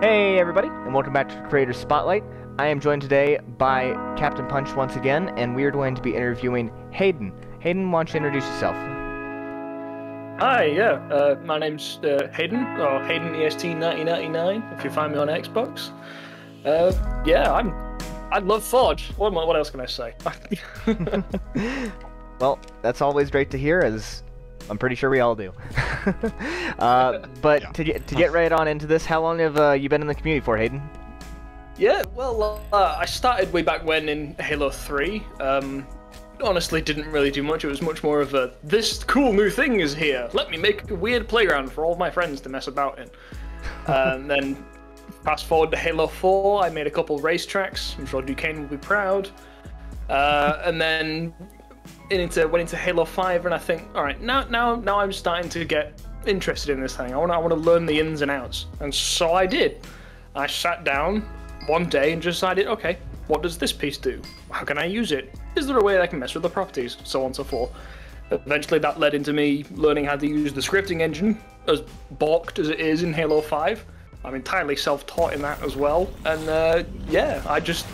Hey everybody, and welcome back to Creator Spotlight. I am joined today by Captain Punch once again, and we are going to be interviewing Hayden. Hayden, why don't you introduce yourself? Hi, yeah, uh, my name's uh, Hayden, or Hayden EST 1999, if you find me on Xbox. Uh, yeah, I'm. I love Forge. What, what else can I say? well, that's always great to hear, as I'm pretty sure we all do. uh, but yeah. to get to get right on into this, how long have uh, you been in the community for, Hayden? Yeah, well, uh, I started way back when in Halo 3. Um, honestly, didn't really do much. It was much more of a this cool new thing is here. Let me make a weird playground for all my friends to mess about in. and then fast forward to Halo 4, I made a couple racetracks. I'm sure Duquesne will be proud. Uh, and then into went into Halo Five, and I think, all right, now now now I'm starting to get interested in this thing. I want I want to learn the ins and outs, and so I did. I sat down one day and just decided, okay, what does this piece do? How can I use it? Is there a way I can mess with the properties? So on and so forth. Eventually, that led into me learning how to use the scripting engine, as balked as it is in Halo 5. I'm entirely self-taught in that as well, and uh, yeah, I just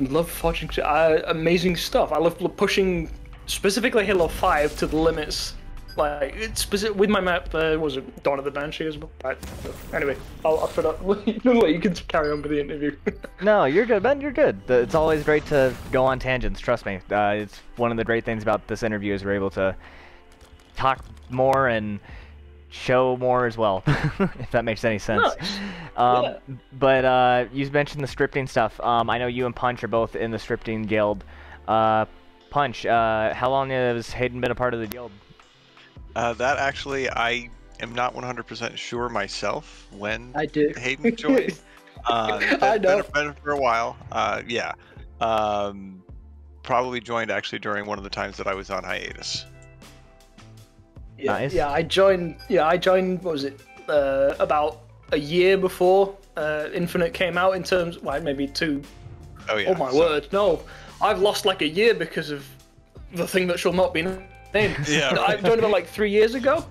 I love watching uh, amazing stuff. I love pushing specifically Halo 5 to the limits. Like it's with my map. Uh, was it Dawn of the Banshee as well? Anyway, I'll, I'll put up. you can carry on with the interview. no, you're good, Ben. You're good. It's always great to go on tangents. Trust me. Uh, it's one of the great things about this interview is we're able to talk more and show more as well, if that makes any sense. Nice. Um, yeah. But uh, you mentioned the scripting stuff. Um, I know you and Punch are both in the scripting guild. Uh, Punch, uh, how long has Hayden been a part of the guild? Uh, that actually, I am not 100% sure myself when I do. Hayden joined. Uh, I know. Been, been for a while. Uh, yeah. Um, probably joined actually during one of the times that I was on hiatus. Yeah, nice. yeah, I joined. Yeah, I joined. What was it? Uh, about a year before uh, Infinite came out. In terms, well, maybe two. Oh yeah. Oh my so... word! No, I've lost like a year because of the thing that shall not be named. yeah. I joined about like three years ago.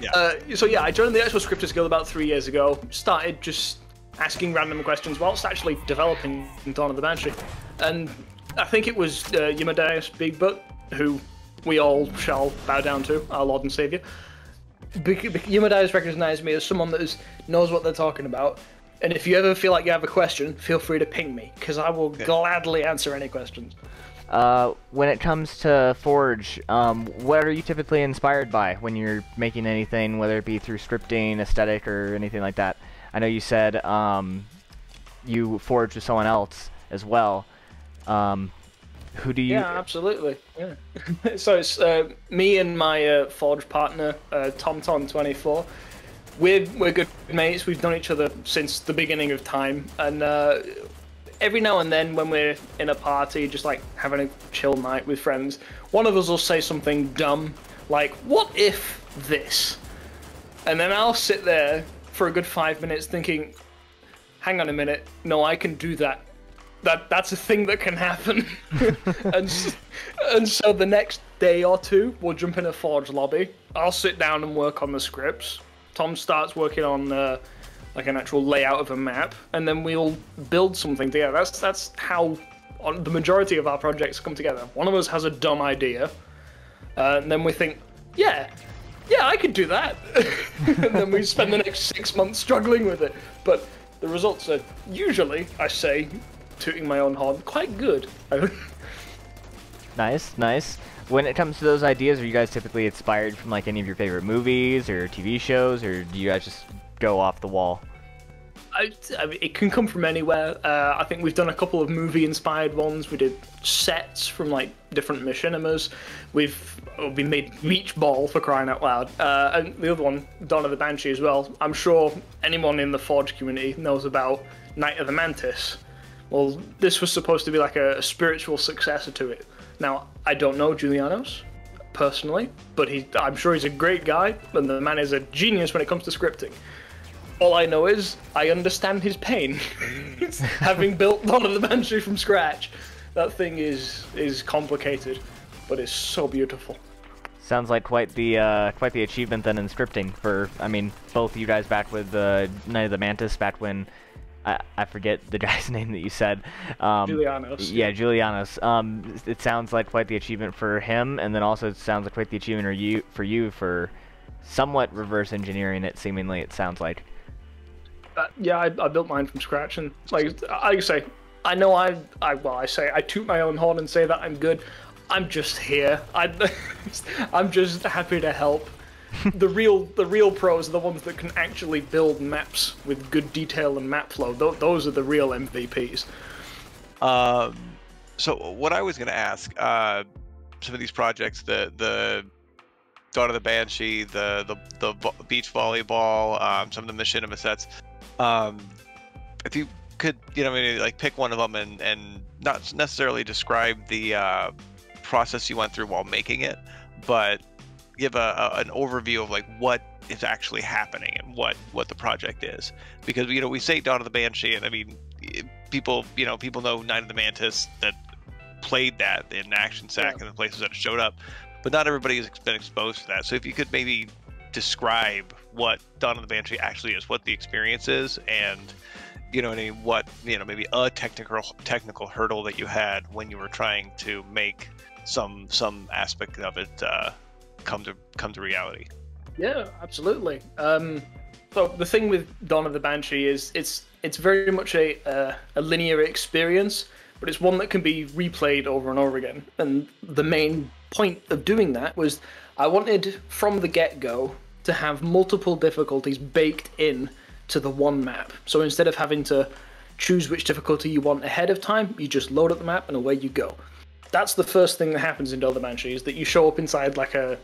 Yeah. Uh, so yeah, I joined the Expo Scripters Guild about three years ago. Started just asking random questions whilst actually developing Dawn of the Banshee, and I think it was uh, Yimadias Big Butt who we all shall bow down to, our Lord and Savior. Yumadias recognise me as someone that is, knows what they're talking about. And if you ever feel like you have a question, feel free to ping me, because I will okay. gladly answer any questions. Uh, when it comes to Forge, um, what are you typically inspired by when you're making anything, whether it be through scripting, aesthetic, or anything like that? I know you said um, you forged with someone else as well. Um, who do you? Yeah, absolutely. Yeah. so it's uh, me and my uh, Forge partner, uh, TomTom24. We're we're good mates. We've known each other since the beginning of time, and uh, every now and then when we're in a party, just like having a chill night with friends, one of us will say something dumb, like "What if this?" And then I'll sit there for a good five minutes thinking, "Hang on a minute, no, I can do that that that's a thing that can happen. and and so the next day or two, we'll jump in a Forge lobby. I'll sit down and work on the scripts. Tom starts working on uh, like an actual layout of a map, and then we'll build something together. That's that's how on the majority of our projects come together. One of us has a dumb idea, uh, and then we think, yeah, yeah, I could do that, and then we spend the next six months struggling with it. But the results are usually, I say, tooting my own horn, quite good. nice, nice. When it comes to those ideas, are you guys typically inspired from like any of your favorite movies or TV shows, or do you guys just go off the wall? I, I mean, it can come from anywhere. Uh, I think we've done a couple of movie-inspired ones. We did sets from like different machinimas. We've oh, we made Beach Ball for crying out loud, uh, and the other one, Dawn of the Banshee as well. I'm sure anyone in the Forge community knows about Night of the Mantis well, this was supposed to be like a, a spiritual successor to it. Now, I don't know Julianos personally, but he, I'm sure he's a great guy, and the man is a genius when it comes to scripting. All I know is I understand his pain, having built Dawn of the Banshee from scratch. That thing is is complicated, but it's so beautiful. Sounds like quite the uh, quite the achievement then in scripting for I mean both you guys back with the uh, Night of the Mantis back when I, I forget the guy's name that you said. Um, Julianos. Yeah, Julianos. Um, it sounds like quite the achievement for him, and then also it sounds like quite the achievement for you for you for somewhat reverse engineering it. Seemingly, it sounds like. Uh, yeah, I, I built mine from scratch, and like I say, I know I, I well, I say I toot my own horn and say that I'm good. I'm just here. I, I'm just happy to help. The real, the real pros are the ones that can actually build maps with good detail and map flow. Th- those are the real MVPs. Um, so what I was going to ask, uh, some of these projects, the the of the Banshee, the the the beach volleyball, um, some of the machinima sets. Um, if you could, you know, maybe like pick one of them and and not necessarily describe the uh, process you went through while making it, but give a, a, an overview of like what is actually happening and what what the project is. Because you know we say Dawn of the Banshee, and I mean people you know people know Night of the Mantis that played that in Action Sack Yeah. and the places that it showed up, but not everybody has been exposed to that. So if you could maybe describe what Dawn of the Banshee actually is, what the experience is, and you know, what I mean, what you know, maybe a technical technical hurdle that you had when you were trying to make some some aspect of it uh, come to come to reality. Yeah, absolutely. Um, so the thing with Dawn of the Banshee is it's it's very much a uh, a linear experience, but it's one that can be replayed over and over again. And the main point of doing that was I wanted from the get go to have multiple difficulties baked in to the one map. So instead of having to choose which difficulty you want ahead of time, you just load up the map and away you go. That's the first thing that happens in of Banshee is that you show up inside like a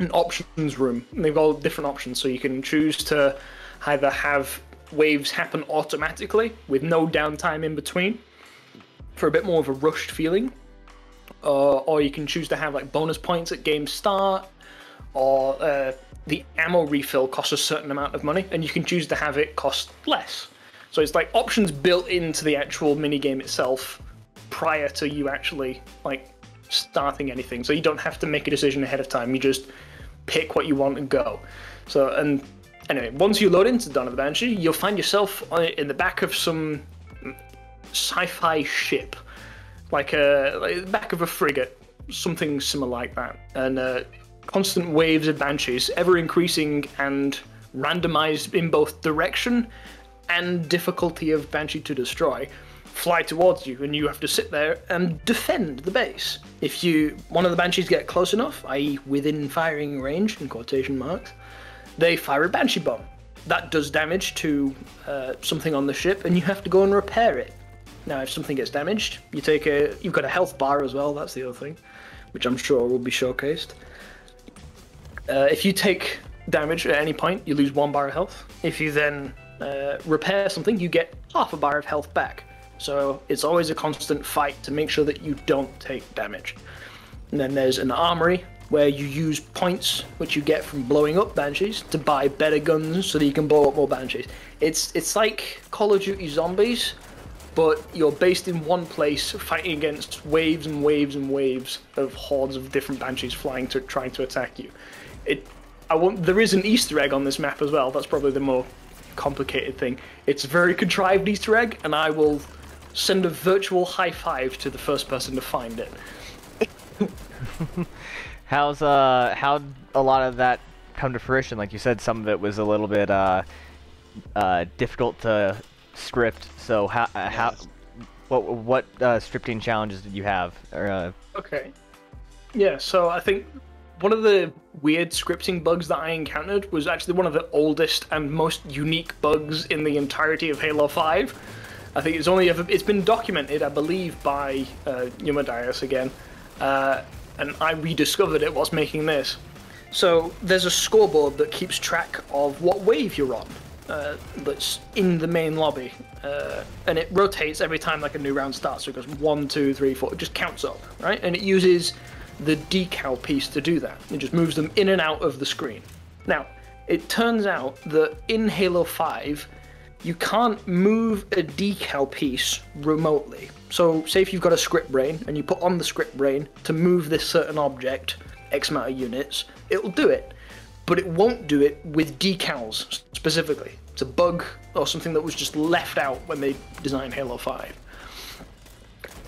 an options room. And they've got different options, so you can choose to either have waves happen automatically with no downtime in between for a bit more of a rushed feeling, uh, or you can choose to have like bonus points at game start, or uh, the ammo refill costs a certain amount of money, and you can choose to have it cost less. So it's like options built into the actual mini game itself prior to you actually like starting anything. So you don't have to make a decision ahead of time. You just pick what you want and go. So and anyway, once you load into Dawn of the Banshee, you'll find yourself in the back of some sci-fi ship, like a like the back of a frigate, something similar like that, and uh, constant waves of banshees, ever increasing and randomized in both direction and difficulty of banshee to destroy fly towards you and you have to sit there and defend the base. If you one of the banshees get close enough i.e within firing range in quotation marks they fire a banshee bomb. That does damage to uh, something on the ship and you have to go and repair it. Now if something gets damaged you take a you've got a health bar as well that's the other thing which i'm sure will be showcased. Uh, if you take damage at any point, you lose one bar of health. If you then uh, repair something, you get half a bar of health back. So it's always a constant fight to make sure that you don't take damage. And then there's an armory where you use points which you get from blowing up banshees to buy better guns so that you can blow up more banshees. It's it's like Call of Duty Zombies, but you're based in one place fighting against waves and waves and waves of hordes of different banshees flying to trying to attack you. It I want there is an Easter egg on this map as well. That's probably the more complicated thing. It's a very contrived Easter egg, and I will send a virtual high five to the first person to find it. How's uh how a lot of that come to fruition? Like you said, some of it was a little bit uh uh difficult to script. So how uh, how what what uh, scripting challenges did you have? Or uh, Okay. Yeah, so I think one of the weird scripting bugs that I encountered was actually one of the oldest and most unique bugs in the entirety of Halo 5. I think it's only ever it's been documented, I believe, by uh, Yumadias again, uh, and I rediscovered it whilst making this. So there's a scoreboard that keeps track of what wave you're on. Uh, that's in the main lobby, uh, and it rotates every time like a new round starts. So it goes one, two, three, four. It just counts up, right? And it uses the decal piece to do that. It just moves them in and out of the screen. Now, it turns out that in Halo 5, you can't move a decal piece remotely. So, say if you've got a script brain and you put on the script brain to move this certain object X amount of units, it'll do it. But it won't do it with decals specifically. It's a bug or something that was just left out when they designed Halo 5.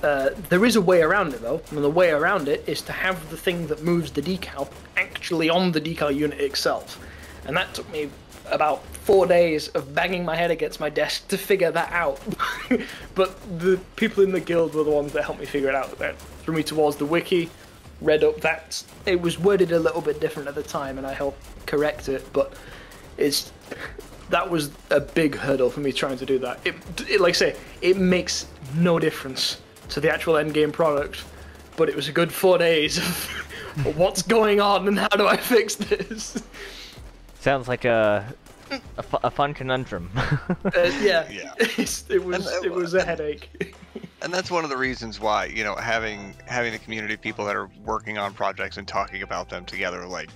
Uh, there is a way around it though, and the way around it is to have the thing that moves the decal actually on the decal unit itself. And that took me about four days of banging my head against my desk to figure that out. but the people in the guild were the ones that helped me figure it out. That threw me towards the wiki, read up that. It was worded a little bit different at the time, and I helped correct it. But it's that was a big hurdle for me trying to do that. It, it like I say, it makes no difference to the actual end game product, but it was a good four days of what's going on and how do I fix this. Sounds like a a, fu- a fun conundrum. Uh, yeah, Yeah. It was And, uh, it was a headache. and that's one of the reasons why you know having having a community of people that are working on projects and talking about them together like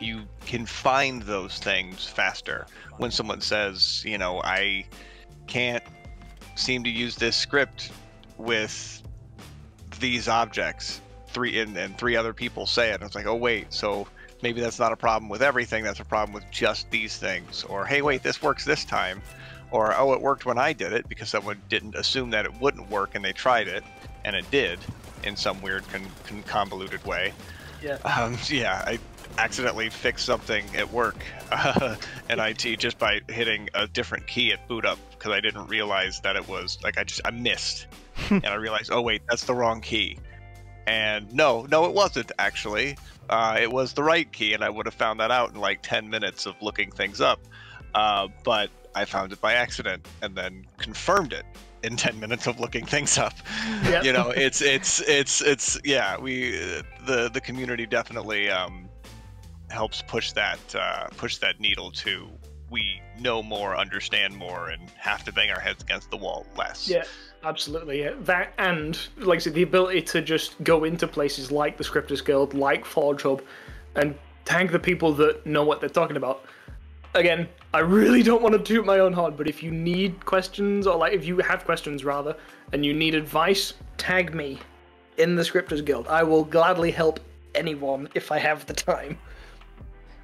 you can find those things faster when someone says you know i can't seem to use this script with these objects three and, and three other people say it it's like oh wait so maybe that's not a problem with everything that's a problem with just these things. Or hey wait this works this time. Or oh it worked when i did it because someone didn't assume that it wouldn't work and they tried it and it did in some weird con- con- convoluted way. Yeah. um, yeah i accidentally fixed something at work uh, in it just by hitting a different key at boot up because i didn't realize that it was like i just i missed. And i realized oh wait that's the wrong key and no no it wasn't actually uh, it was the right key and i would have found that out in like 10 minutes of looking things up uh, but I found it by accident and then confirmed it in 10 minutes of looking things up. Yep. You know, it's it's it's it's yeah, we the the community definitely um helps push that uh push that needle to we know more, understand more and have to bang our heads against the wall less. Yeah, absolutely. Yeah. That and like I said, the ability to just go into places like the Scripters Guild, like Forge Hub, and tag the people that know what they're talking about. Again, I really don't want to toot my own horn, but if you need questions or like if you have questions rather, and you need advice, tag me in the Scripters Guild. I will gladly help anyone if I have the time.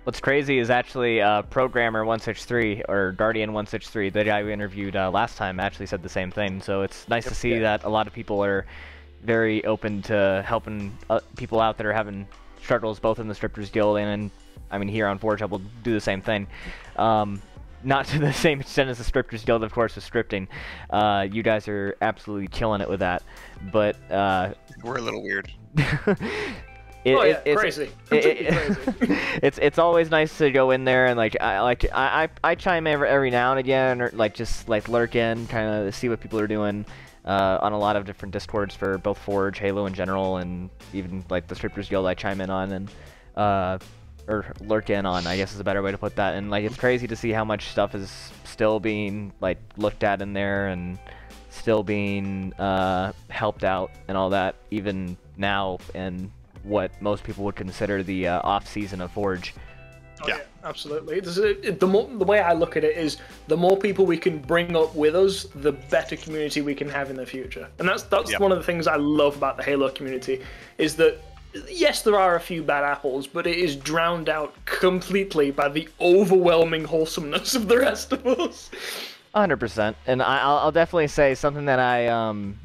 What's crazy is actually uh, Programmer 163 or Guardian 163, the guy we interviewed uh, last time, actually said the same thing. So it's nice to see Yeah. that a lot of people are very open to helping uh, people out that are having struggles both in the Scripters Guild and in, I mean, here on Forge Hub we'll do the same thing. Um, not to the same extent as the Scripters Guild, of course, with scripting. Uh, you guys are absolutely killing it with that. But uh, We're a little weird. it, oh it- it's, crazy. it- it- crazy. it's it's always nice to go in there and like I like I I, I chime in every, every now and again or like just like lurk in, kind of see what people are doing. Uh, on a lot of different discords for both Forge, Halo in general, and even like the Scripters Guild I chime in on and uh, or lurk in on, I guess is a better way to put that. And like it's crazy to see how much stuff is still being like looked at in there and still being uh, helped out and all that, even now in what most people would consider the uh, off season of Forge. Oh, Yeah. yeah, absolutely. There's a- it- the more the way I look at it is the more people we can bring up with us, the better community we can have in the future. And that's that's Yeah. one of the things I love about the Halo community is that yes, there are a few bad apples, but it is drowned out completely by the overwhelming wholesomeness of the rest of us. 100%. And I, I'll, I'll definitely say something that I um,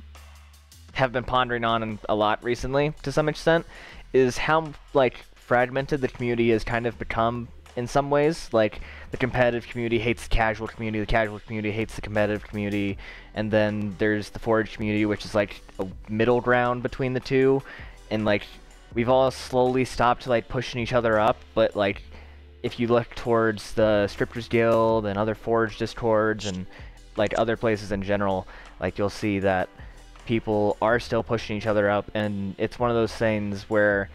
have been pondering on a lot recently, to some extent, is how like fragmented the community has kind of become in some ways. Like the competitive community hates the casual community, the casual community hates the competitive community, and then there's the Forge community, which is like a middle ground between the two, and like we've all slowly stopped like pushing each other up, but like if you look towards the Scripters Guild and other Forge discords and like other places in general, like you'll see that people are still pushing each other up, and it's one of those things where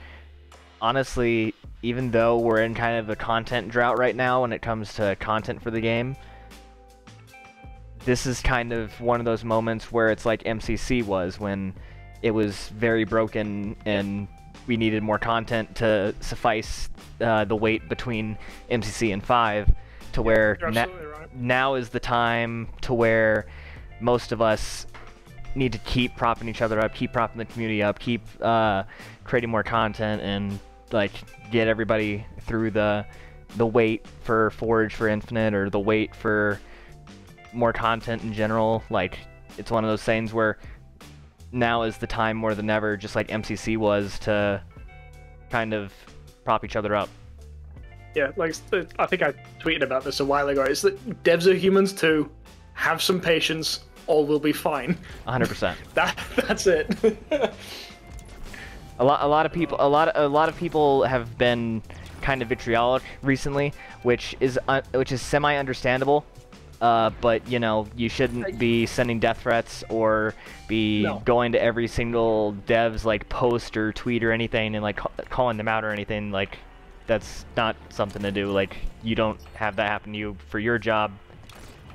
honestly, even though we're in kind of a content drought right now when it comes to content for the game, this is kind of one of those moments where it's like MCC was when it was very broken and we needed more content to suffice uh, the wait between MCC and 5 to where na- right. now is the time to where most of us need to keep propping each other up, keep propping the community up, keep uh, creating more content, and like get everybody through the the wait for Forge for Infinite or the wait for more content in general. Like it's one of those things where now is the time more than ever, just like MCC was, to kind of prop each other up. Yeah, like I think I tweeted about this a while ago. It's that devs are humans too. Have some patience, all will be fine. 100%. that that's it. a lot, a lot of people, a lot, a lot of people have been kind of vitriolic recently, which is which is semi-understandable. Uh, but you know, you shouldn't be sending death threats or be No. going to every single dev's like post or tweet or anything and like ca- calling them out or anything. Like, that's not something to do. Like, you don't have that happen to you for your job.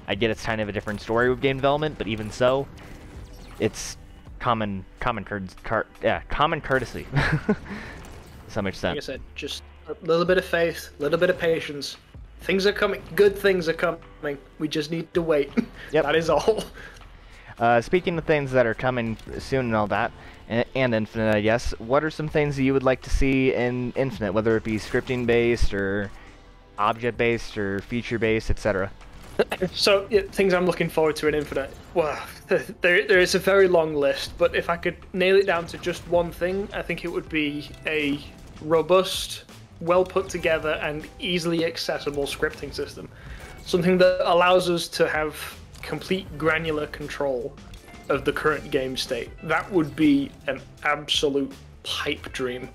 I get it's kind of a different story with game development, but even so, it's common common cur- car- yeah common courtesy some like I said, just a little bit of faith, a little bit of patience. Things are coming. Good things are coming. We just need to wait. Yep. that is all. Uh, speaking of things that are coming soon and all that, and, and Infinite, I guess, what are some things that you would like to see in Infinite, whether it be scripting based or object based or feature based, etc. So yeah, things I'm looking forward to in Infinite. Well, there there is a very long list, but if I could nail it down to just one thing, I think it would be a robust, well put together, and easily accessible scripting system. Something that allows us to have complete granular control of the current game state. That would be an absolute pipe dream.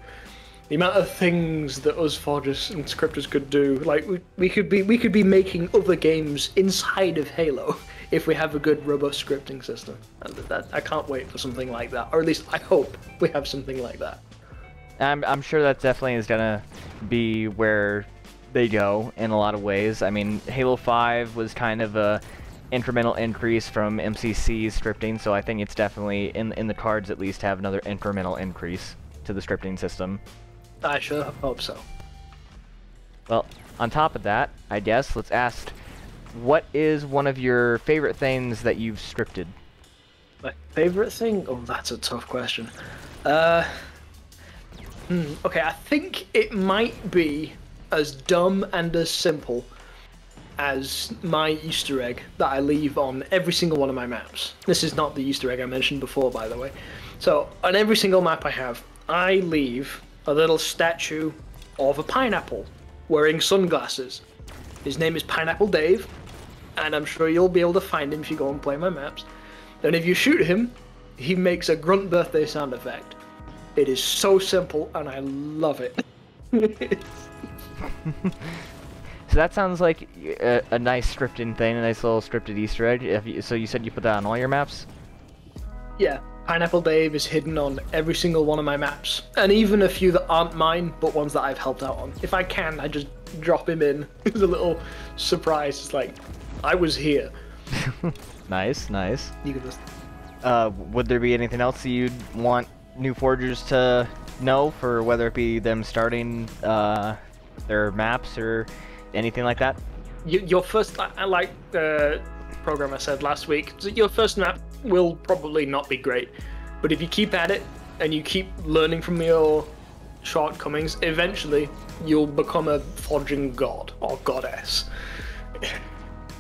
The amount of things that us forgers and scripters could do, like we, we could be we could be making other games inside of Halo if we have a good robust scripting system. And that, I can't wait for something like that, or at least I hope we have something like that. I'm, I'm sure that definitely is gonna be where they go in a lot of ways. I mean, Halo 5 was kind of a incremental increase from MCC's scripting, so I think it's definitely in in the cards at least have another incremental increase to the scripting system. I sure hope so. Well, on top of that, I guess let's ask, what is one of your favorite things that you've scripted? My favorite thing? Oh, that's a tough question. Uh, hmm, okay, I think it might be as dumb and as simple as my Easter egg that I leave on every single one of my maps. This is not the Easter egg I mentioned before, by the way. So, on every single map I have, I leave a little statue of a pineapple wearing sunglasses. His name is Pineapple Dave, and I'm sure you'll be able to find him if you go and play my maps. And if you shoot him, he makes a grunt birthday sound effect. It is so simple, and I love it. So that sounds like a, a nice scripted thing, a nice little scripted Easter egg. If you, so you said you put that on all your maps? yeah, Pineapple Dave is hidden on every single one of my maps, and even a few that aren't mine, but ones that I've helped out on. If I can, I just drop him in as a little surprise. It's like, I was here. Nice, nice. You can just Uh, would there be anything else that you'd want new forgers to know for whether it be them starting uh, their maps or anything like that? your first I, I like the program I said last week. so Your first map will probably not be great, but if you keep at it and you keep learning from your shortcomings, eventually you'll become a forging god or goddess.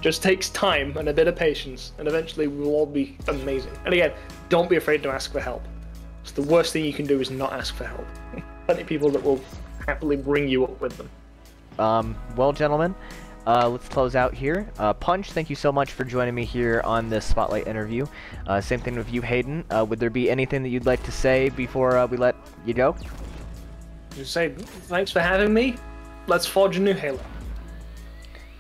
Just takes time and a bit of patience, and eventually we'll all be amazing. And again, don't be afraid to ask for help. It's the worst thing you can do is not ask for help. Plenty of people that will happily bring you up with them. Um, well, gentlemen, uh, let's close out here. Uh, Punch, thank you so much for joining me here on this spotlight interview. Uh, same thing with you, Hayden. Uh, would there be anything that you'd like to say before uh, we let you go? Just say thanks for having me. Let's forge a new Halo.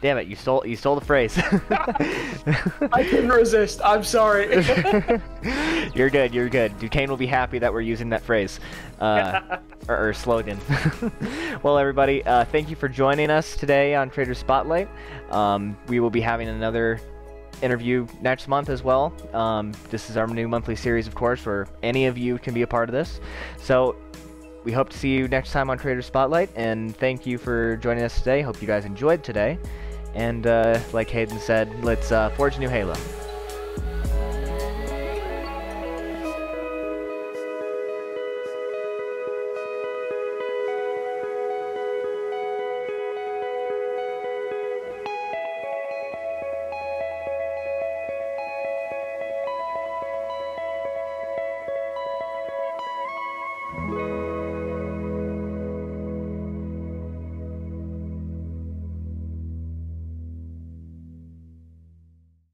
Damn it, you stole you stole the phrase. I couldn't resist. I'm sorry. you're good. You're good. Duquesne will be happy that we're using that phrase uh, or, or slogan. well, everybody, uh, thank you for joining us today on Creator Spotlight. Um, we will be having another interview next month as well. Um, this is our new monthly series, of course, where any of you can be a part of this. So. We hope to see you next time on Creator Spotlight, and thank you for joining us today. Hope you guys enjoyed today. And uh, like Hayden said, let's uh, forge a new Halo.